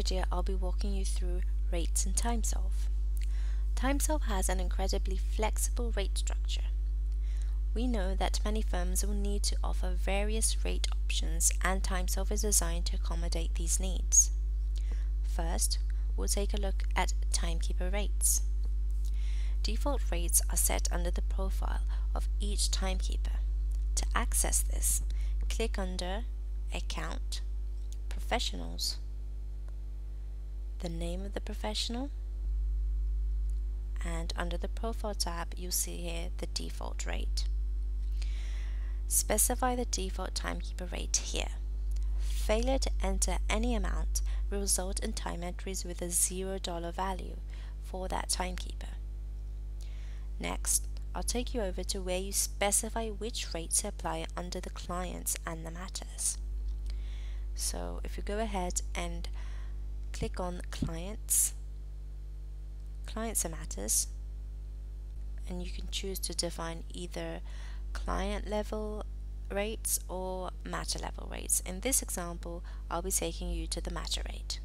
video I'll be walking you through rates in TimeSolv. TimeSolv has an incredibly flexible rate structure. We know that many firms will need to offer various rate options and TimeSolv is designed to accommodate these needs. First, we'll take a look at timekeeper rates. Default rates are set under the profile of each timekeeper. To access this, click under Account, Professionals, the name of the professional, and under the Profile tab you'll see here the default rate. Specify the default timekeeper rate here. Failure to enter any amount will result in time entries with a $0 value for that timekeeper. Next, I'll take you over to where you specify which rate to apply under the clients and the matters. So if you go ahead and click on clients, clients and matters, and you can choose to define either client level rates or matter level rates. In this example, I'll be taking you to the matter rate.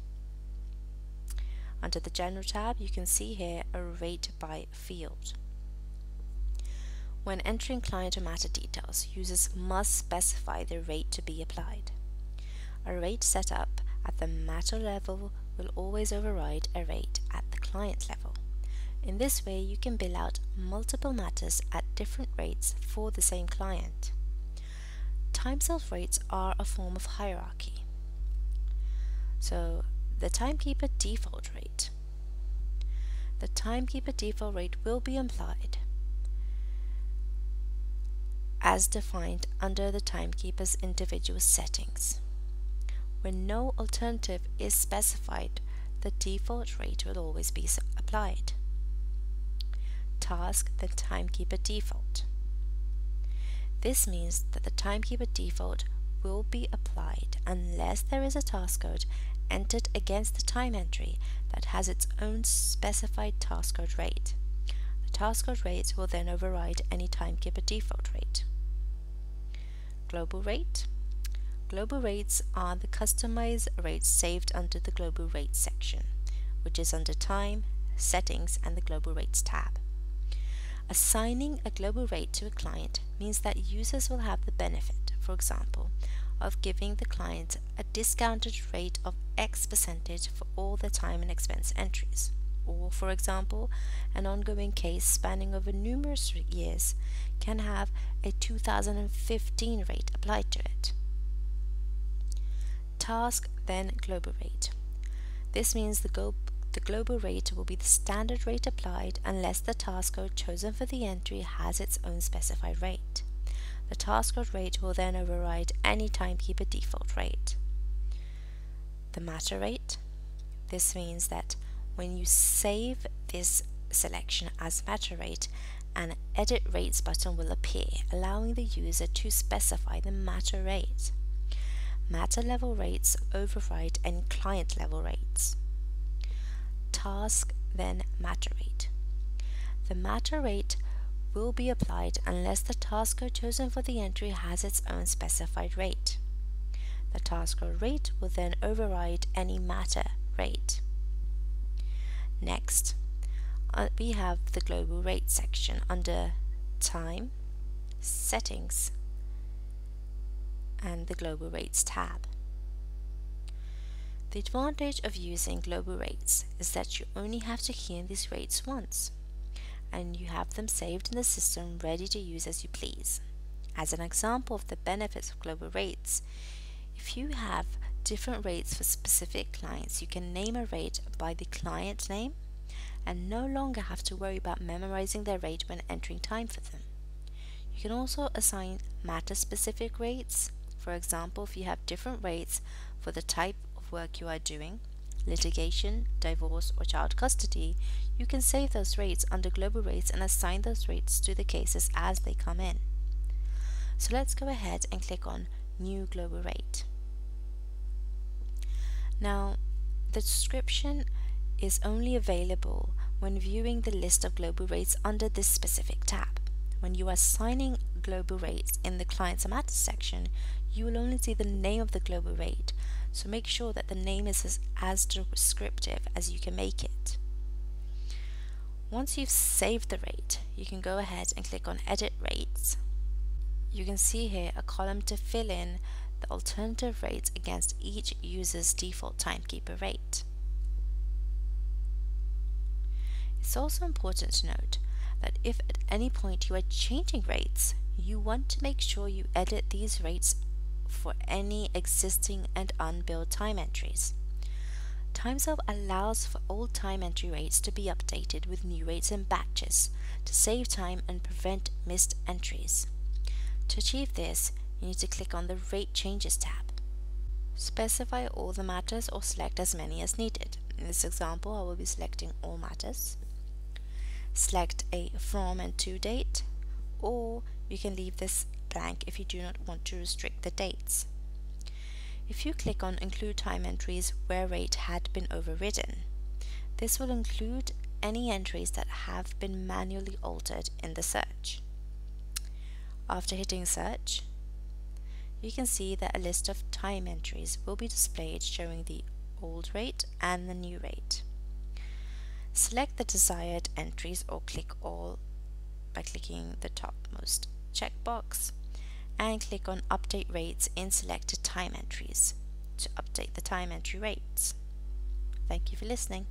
Under the General tab, you can see here a rate by field. When entering client or matter details, users must specify the rate to be applied. A rate set up at the matter level will always override a rate at the client level. In this way, you can bill out multiple matters at different rates for the same client. TimeSolv rates are a form of hierarchy. So, the timekeeper default rate. The timekeeper default rate will be implied as defined under the timekeeper's individual settings. When no alternative is specified, the default rate will always be applied. Task the timekeeper default. This means that the timekeeper default will be applied unless there is a task code entered against the time entry that has its own specified task code rate. The task code rate will then override any timekeeper default rate. Global rate. Global rates are the customized rates saved under the Global Rates section, which is under Time, Settings, and the Global Rates tab. Assigning a global rate to a client means that users will have the benefit, for example, of giving the client a discounted rate of X percentage for all their time and expense entries. Or, for example, an ongoing case spanning over numerous years can have a 2015 rate applied to it. Task then global rate. This means the, go the global rate will be the standard rate applied unless the task code chosen for the entry has its own specified rate. The task code rate will then override any timekeeper default rate. The matter rate. This means that when you save this selection as matter rate, an Edit Rates button will appear, allowing the user to specify the matter rate. Matter level rates override any client level rates. Task then matter rate. The matter rate will be applied unless the task code chosen for the entry has its own specified rate. The task code rate will then override any matter rate. Next, uh, we have the global rate section under time, settings, and the global rates tab. The advantage of using global rates is that you only have to key in these rates once and you have them saved in the system ready to use as you please. As an example of the benefits of global rates, if you have different rates for specific clients, you can name a rate by the client name and no longer have to worry about memorizing their rate when entering time for them. You can also assign matter-specific rates. For example, if you have different rates for the type of work you are doing, litigation, divorce, or child custody, you can save those rates under global rates and assign those rates to the cases as they come in. So let's go ahead and click on New Global Rate. Now, the description is only available when viewing the list of global rates under this specific tab. when you are assigning global rates in the clients matters section, you will only see the name of the global rate, so make sure that the name is as, as descriptive as you can make it. Once you've saved the rate, you can go ahead and click on Edit Rates. You can see here a column to fill in the alternative rates against each user's default timekeeper rate. It's also important to note that if at any point you are changing rates, you want to make sure you edit these rates for any existing and unbilled time entries. TimeSolv allows for old time entry rates to be updated with new rates in batches to save time and prevent missed entries. To achieve this, you need to click on the Rate Changes tab. Specify all the matters or select as many as needed. In this example, I will be selecting all matters. Select a from and to date, or you can leave this blank if you do not want to restrict the dates. If you click on Include Time Entries where rate had been overridden, this will include any entries that have been manually altered in the search. After hitting Search, you can see that a list of time entries will be displayed showing the old rate and the new rate. Select the desired entries or click all by clicking the topmost checkbox and click on Update Rates in selected time entries to update the time entry rates. Thank you for listening.